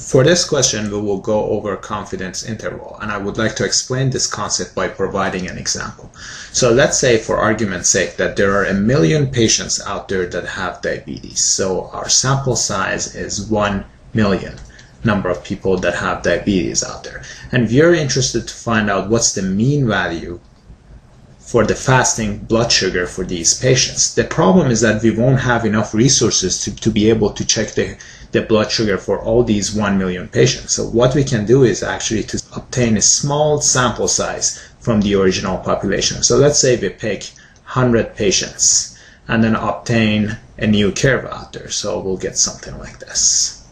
For this question, we will go over confidence interval, and I would like to explain this concept by providing an example. So let's say, for argument's sake, that there are a million patients out there that have diabetes. So our sample size is 1 million number of people that have diabetes out there. And we are interested to find out what's the mean value for the fasting blood sugar for these patients. The problem is that we won't have enough resources to, to be able to check the the blood sugar for all these 1 million patients. So what we can do is actually to obtain a small sample size from the original population. So let's say we pick 100 patients and then obtain a new curve out there. So we'll get something like this.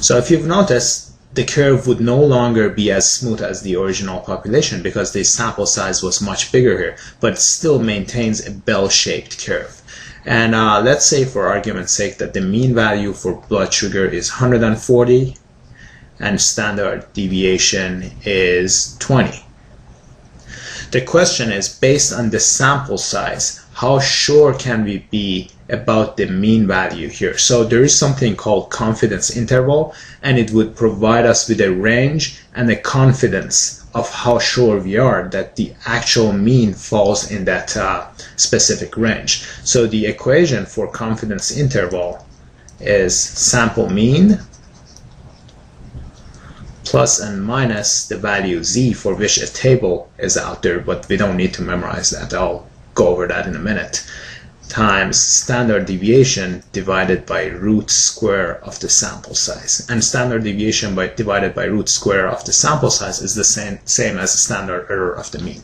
So if you've noticed, the curve would no longer be as smooth as the original population because the sample size was much bigger here, but still maintains a bell-shaped curve. And uh, let's say for argument's sake that the mean value for blood sugar is 140 and standard deviation is 20. The question is based on the sample size, how sure can we be about the mean value here? So there is something called confidence interval and it would provide us with a range and a confidence of how sure we are that the actual mean falls in that uh, specific range. So the equation for confidence interval is sample mean plus and minus the value z for which a table is out there, but we don't need to memorize that. I'll go over that in a minute times standard deviation divided by root square of the sample size. And standard deviation by, divided by root square of the sample size is the same, same as standard error of the mean.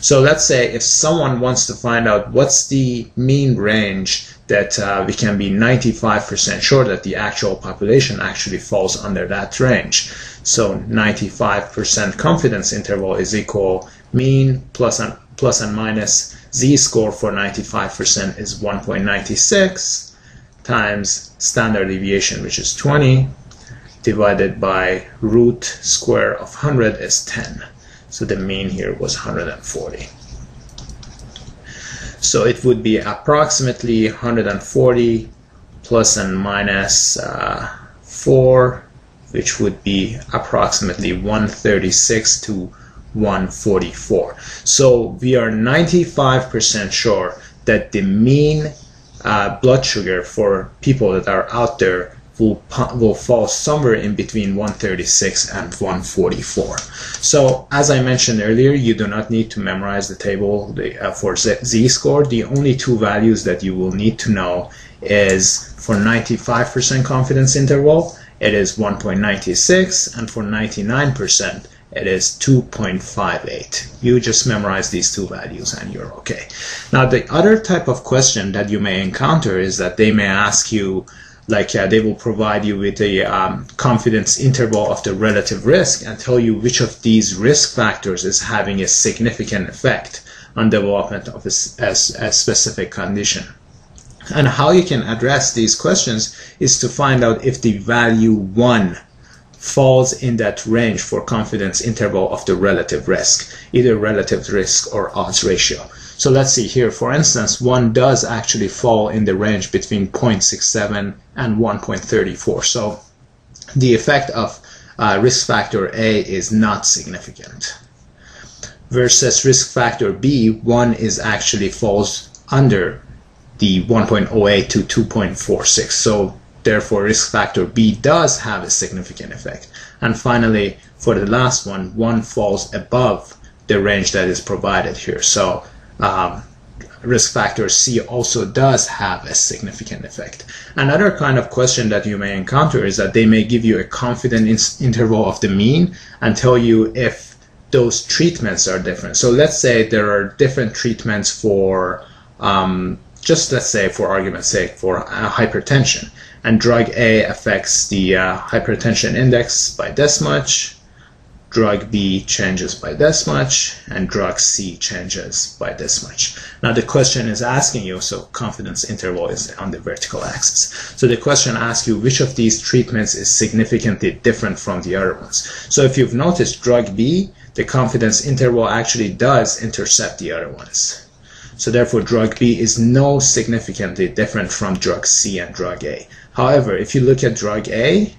So let's say if someone wants to find out what's the mean range that uh, we can be 95% sure that the actual population actually falls under that range. So 95% confidence interval is equal mean plus and, plus and minus z-score for 95% is 1.96 times standard deviation, which is 20, divided by root square of 100 is 10. So the mean here was 140. So it would be approximately 140 plus and minus, uh, 4, which would be approximately 136 to 144. So we are 95% sure that the mean uh, blood sugar for people that are out there will, will fall somewhere in between 136 and 144. So as I mentioned earlier, you do not need to memorize the table uh, for z-score. The only two values that you will need to know is for 95% confidence interval, it is 1.96 and for 99% it is 2.58. You just memorize these two values and you're okay. Now the other type of question that you may encounter is that they may ask you like uh, they will provide you with a um, confidence interval of the relative risk and tell you which of these risk factors is having a significant effect on development of a, a, a specific condition. And how you can address these questions is to find out if the value 1 falls in that range for confidence interval of the relative risk, either relative risk or odds ratio. So let's see here, for instance, one does actually fall in the range between 0.67 and 1.34. So the effect of uh, risk factor A is not significant. Versus risk factor B, one is actually falls under the 1.08 to 2.46. So Therefore, risk factor B does have a significant effect. And finally, for the last one, one falls above the range that is provided here. So um, risk factor C also does have a significant effect. Another kind of question that you may encounter is that they may give you a confidence interval of the mean and tell you if those treatments are different. So let's say there are different treatments for um, just let's say for argument's sake for uh, hypertension and drug A affects the uh, hypertension index by this much drug B changes by this much and drug C changes by this much. Now the question is asking you, so confidence interval is on the vertical axis. So the question asks you which of these treatments is significantly different from the other ones. So if you've noticed drug B, the confidence interval actually does intercept the other ones. So therefore, drug B is no significantly different from drug C and drug A. However, if you look at drug A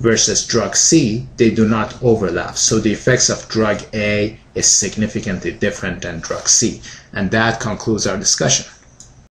versus drug C, they do not overlap. So the effects of drug A is significantly different than drug C. And that concludes our discussion.